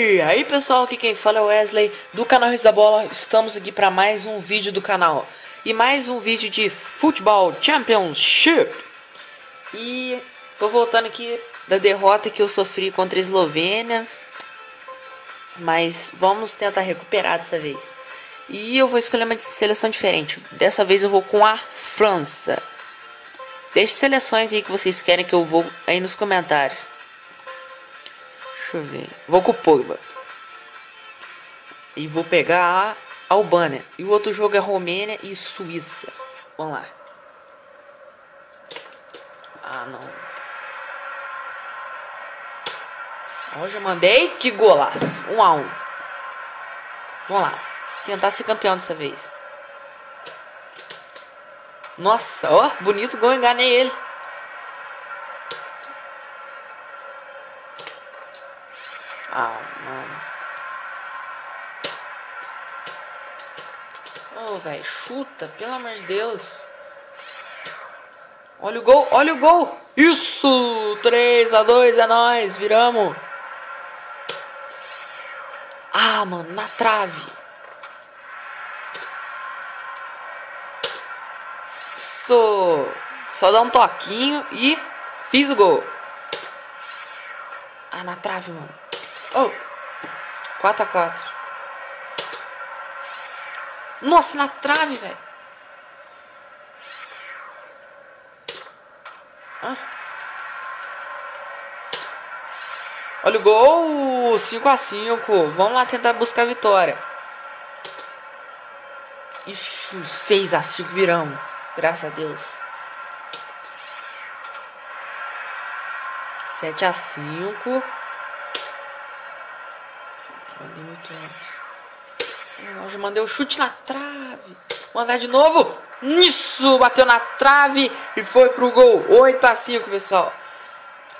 E aí pessoal, aqui quem fala é o Wesley do canal Reis da Bola. Estamos aqui para mais um vídeo do canal e mais um vídeo de Futebol Championship. E tô voltando aqui da derrota que eu sofri contra a Eslovênia, mas vamos tentar recuperar dessa vez. E eu vou escolher uma seleção diferente. Dessa vez eu vou com a França. Deixe seleções aí que vocês querem que eu vou aí nos comentários. Deixa eu ver. Vou com o Pogba. E vou pegar a Albânia. E o outro jogo é Romênia e Suíça. Vamos lá. Ah, não. Hoje eu mandei. Que golaço. Um a um. Vamos lá. Tentar ser campeão dessa vez. Nossa, ó. Bonito gol. Enganei ele. Ah, mano. Ô, oh, velho, chuta, pelo amor de Deus. Olha o gol, olha o gol. Isso! 3 a 2 é nós, viramos. Ah, mano, na trave. Isso! Só dá um toquinho e fiz o gol. Ah, na trave, mano. Oh. 4 a 4 Nossa, na trave, velho. Ah. Olha o gol. 5 a 5 Vamos lá tentar buscar a vitória. Isso, 6 a 5 viramos. Graças a Deus. 7 a 5 Mandei muito antes. Eu mandei o chute na trave. Mandar de novo. Isso! Bateu na trave e foi pro gol. 8 a 5 pessoal.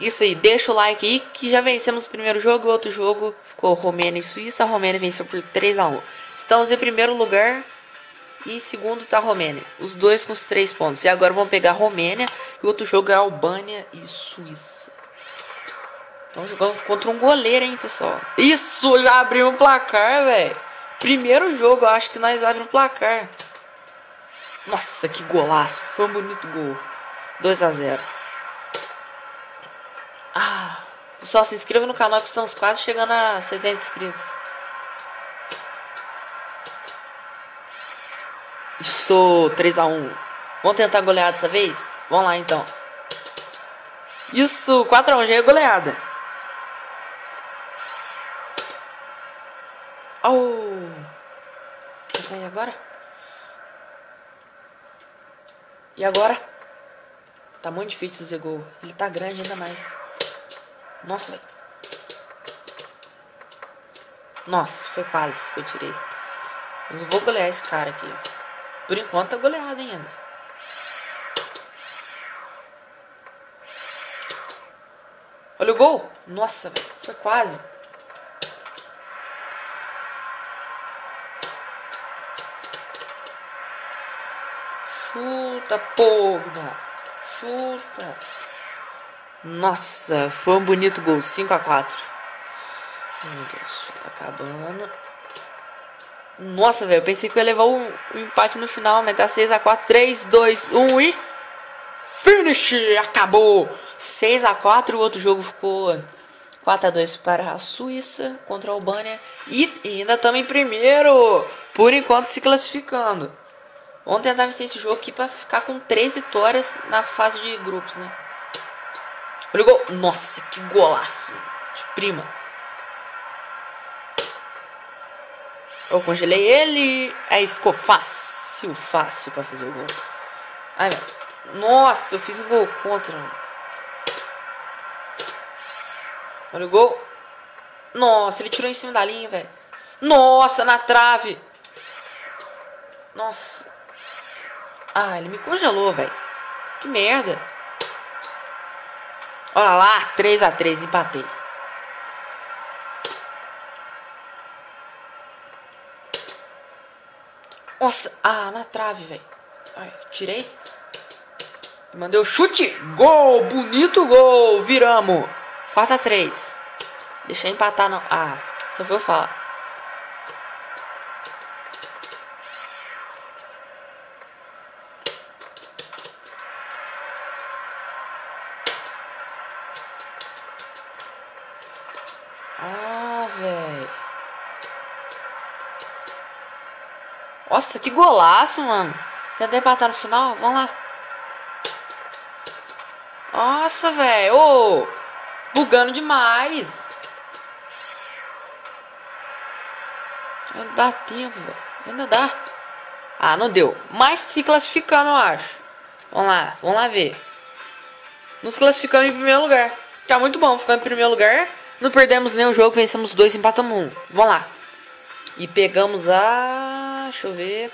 Isso aí, deixa o like aí que já vencemos o primeiro jogo. O outro jogo ficou Romênia e Suíça. A Romênia venceu por 3 a 1 Estamos em primeiro lugar. E em segundo tá a Romênia. Os dois com os três pontos. E agora vamos pegar a Romênia. E o outro jogo é Albânia e Suíça. Estamos jogando contra um goleiro, hein, pessoal. Isso, já abriu o placar, velho. Primeiro jogo, eu acho que nós abrimos o placar. Nossa, que golaço. Foi um bonito gol. 2 a 0 Ah, pessoal, se inscreva no canal que estamos quase chegando a 70 inscritos. Isso, 3 a 1 Vamos tentar golear dessa vez? Vamos lá, então. Isso, 4 a 1 já é goleada. Oh! E agora? E agora? Tá muito difícil fazer gol. Ele tá grande ainda mais. Nossa, velho. Nossa, foi quase que eu tirei. Mas eu vou golear esse cara aqui. Por enquanto tá goleado ainda. Olha o gol. Nossa, velho. Foi quase. Chuta, porra. Chuta. Nossa, foi um bonito gol. 5 a 4 Meu Deus, tá acabando. Nossa, velho, eu pensei que eu ia levar o um, um empate no final, mas tá 6 a 4 3, 2, 1 e. Finish! Acabou! 6 a 4 o outro jogo ficou 4 a 2 para a Suíça contra a Albânia. E ainda estamos em primeiro! Por enquanto se classificando. Vamos tentar vencer esse jogo aqui pra ficar com três vitórias na fase de grupos, né? Olha o gol. Nossa, que golaço. De prima. Eu congelei ele. Aí ficou fácil, fácil pra fazer o gol. Ai, Nossa, eu fiz o gol contra. Olha o gol. Nossa, ele tirou em cima da linha, velho. Nossa, na trave. Nossa. Ah, ele me congelou, velho. Que merda. Olha lá, 3 a 3 empatei. Nossa, ah, na trave, velho. Tirei. Mandei o chute. Gol, bonito gol. Viramos. 4 a 3 Deixa empatar não. Ah, Só vou falar. Ah, velho. Nossa, que golaço, mano. Tenta empatar no final? Vamos lá. Nossa, velho. Ô, bugando demais. Ainda dá tempo, velho. Ainda dá. Ah, não deu. Mas se classificamos, eu acho. Vamos lá, vamos lá ver. Nos classificamos em primeiro lugar. Tá muito bom, ficando em primeiro lugar. Não perdemos nenhum jogo, vencemos dois, empatamos um. Vamos lá. E pegamos a. Deixa eu ver.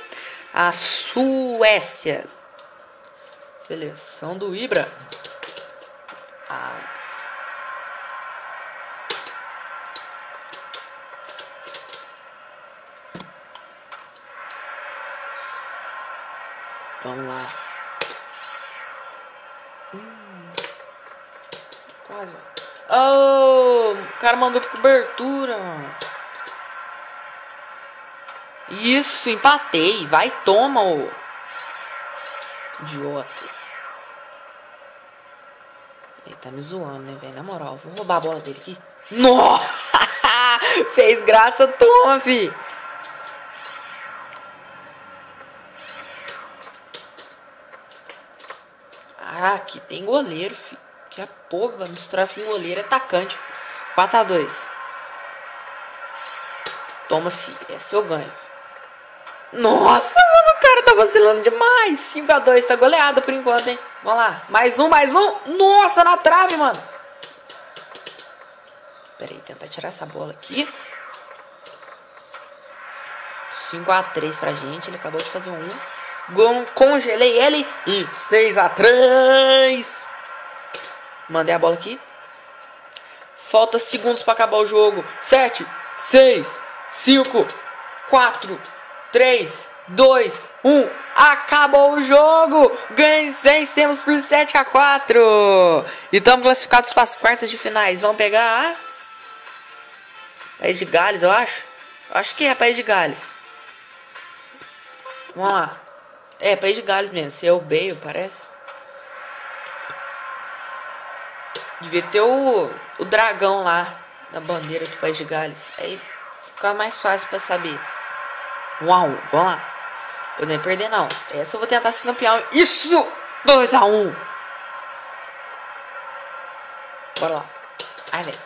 A Suécia. Seleção do Ibra. Ah. Vamos lá. Hum. Quase. Oh, o cara mandou cobertura, mano. Isso, empatei. Vai, toma, ô. Idiota. Ele tá me zoando, né, velho? Na moral, vou roubar a bola dele aqui. Nossa! Fez graça, toma, fi. Ah, aqui tem goleiro, fi. Daqui a vai misturar com goleiro e atacante. 4x2. Toma, fi. Esse eu ganho. Nossa, mano, o cara tá vacilando demais. 5x2, tá goleado por enquanto, hein? Vamos lá. Mais um, mais um. Nossa, na trave, mano. Pera aí, tentar tirar essa bola aqui. 5x3 pra gente. Ele acabou de fazer um. Gol, congelei ele. E 6x3. Mandei a bola aqui. Falta segundos para acabar o jogo. 7, 6, 5, 4, 3, 2, 1. Acabou o jogo! Vencemos por 7 a 4 E estamos classificados para as quartas de finais. Vamos pegar a. País de Gales, eu acho. Acho que é País de Gales. Vamos lá. É, País de Gales mesmo. Se é o Bale, parece. Devia ter o, o dragão lá na bandeira do País de Gales. Aí fica mais fácil para saber. 1 a 1 Vamos lá. Podemos perder não. Essa eu vou tentar ser campeão. Isso! 2 a 1 Bora lá. Ai, velho.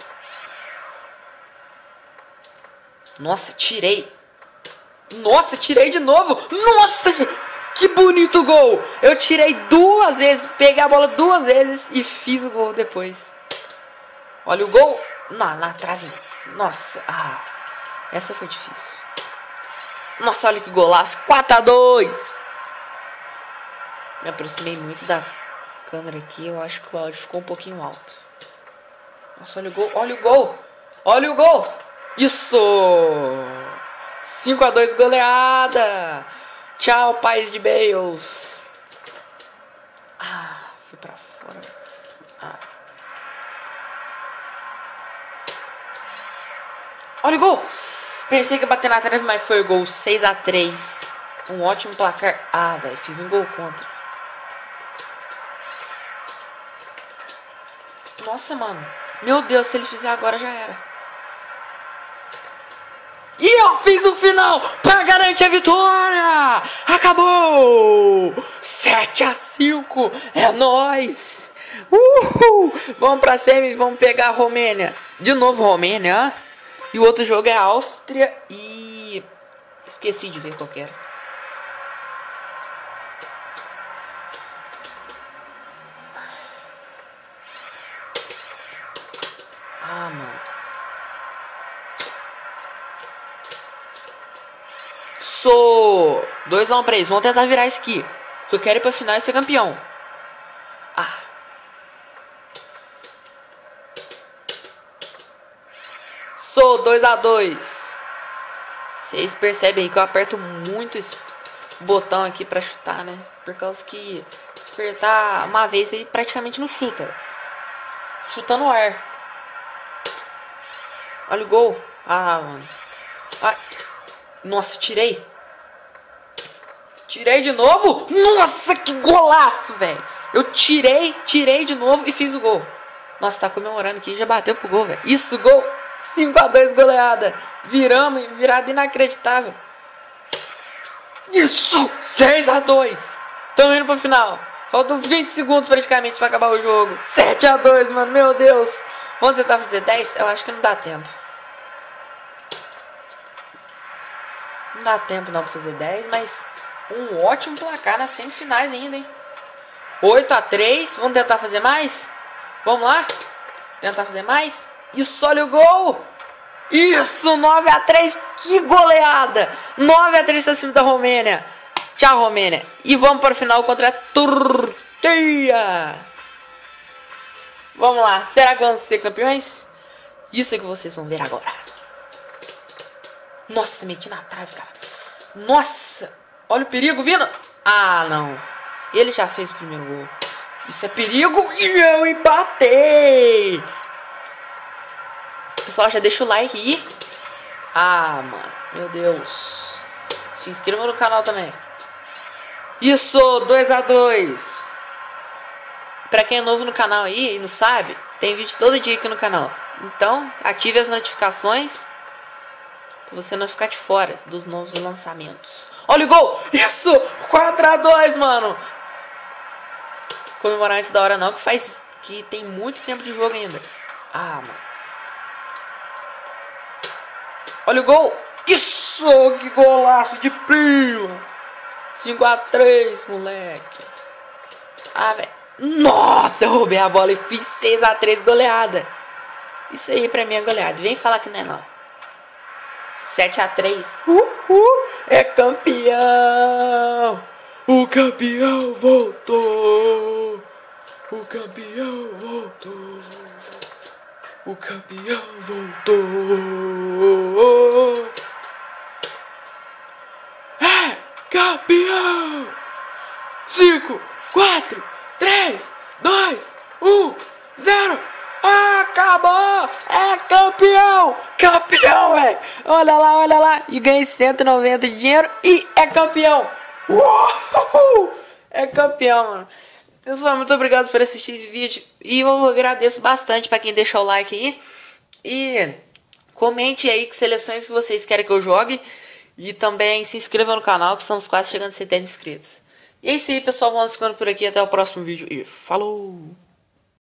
Nossa, tirei. Nossa, tirei de novo. Nossa, que bonito gol. Eu tirei duas vezes, peguei a bola duas vezes e fiz o gol depois. Olha o gol. Na, na trave. Nossa, ah, essa foi difícil. Nossa, olha que golaço. 4 a 2 Me aproximei muito da câmera aqui. Eu acho que o áudio ficou um pouquinho alto. Nossa, olha o gol. Olha o gol. Olha o gol. Isso. 5 a 2 goleada. Tchau, pais de Bales. Ah, fui pra fora. Ah. Olha o gol. Pensei que ia bater na trave, mas foi o gol 6 a 3 Um ótimo placar. Ah, velho, fiz um gol contra. Nossa, mano. Meu Deus, se ele fizer agora já era. E eu fiz o final para garantir a vitória! Acabou! 7 a 5 É nós! Uhul! Vamos pra semi, vamos pegar a Romênia. De novo Romênia, e o outro jogo é Áustria e. Esqueci de ver qual era. Ah, mano. Sou 2x1 um pra eles. Vamos tentar virar isso aqui. Eu quero ir pra final e ser campeão. Sou 2 a 2 Vocês percebem que eu aperto muito esse botão aqui pra chutar, né? Por causa que se apertar uma vez aí praticamente não chuta. Chuta no ar. Olha o gol. Ah, mano. Nossa, tirei. Tirei de novo. Nossa, que golaço, velho. Eu tirei, tirei de novo e fiz o gol. Nossa, tá comemorando aqui, já bateu pro gol, velho. Isso, gol. 5 a 2 goleada. Viramos, virada inacreditável. Isso! 6 a 2 Tamo indo pro final. Faltam 20 segundos praticamente pra acabar o jogo. 7 a 2 mano. Meu Deus. Vamos tentar fazer 10? Eu acho que não dá tempo. Não dá tempo não pra fazer 10, mas um ótimo placar nas semifinais ainda, hein? 8 a 3 Vamos tentar fazer mais? Vamos lá? Tentar fazer mais? Isso, olha o gol! Isso, 9 a 3 Que goleada! 9 a 3 pra cima da Romênia. Tchau, Romênia. E vamos para o final contra a Turquia. Vamos lá. Será que vamos ser campeões? Isso é que vocês vão ver agora. Nossa, meti na trave, cara. Nossa! Olha o perigo vindo. Ah, não. Ele já fez o primeiro gol. Isso é perigo e eu empatei. Pessoal, já deixa o like aí. Ah, mano. Meu Deus. Se inscreva no canal também. Isso, 2 a 2 Pra quem é novo no canal aí e não sabe, tem vídeo todo dia aqui no canal. Então, ative as notificações pra você não ficar de fora dos novos lançamentos. Olha o gol! Isso! 4 a 2 mano! Comemorar antes da hora não, que faz. que tem muito tempo de jogo ainda. Ah, mano. Olha o gol! Isso! Que golaço de prima! 5x3, moleque. Ah, velho. Nossa, eu roubei a bola e fiz 6x3 goleada. Isso aí pra mim é goleada. Vem falar que não é não. 7x3. Uhul! É campeão! O campeão voltou! O campeão voltou! O campeão voltou! campeão! 5, 4, 3, 2, 1, 0. Acabou! É campeão! Campeão, velho! Olha lá, olha lá! E ganhei 190 de dinheiro e é campeão! Uou! É campeão, mano. Pessoal, muito obrigado por assistir esse vídeo. E eu agradeço bastante para quem deixou o like aí. E comente aí que seleções que vocês querem que eu jogue. E também se inscreva no canal que estamos quase chegando a 70 inscritos. E é isso aí, pessoal. Vamos ficando por aqui. Até o próximo vídeo. E falou!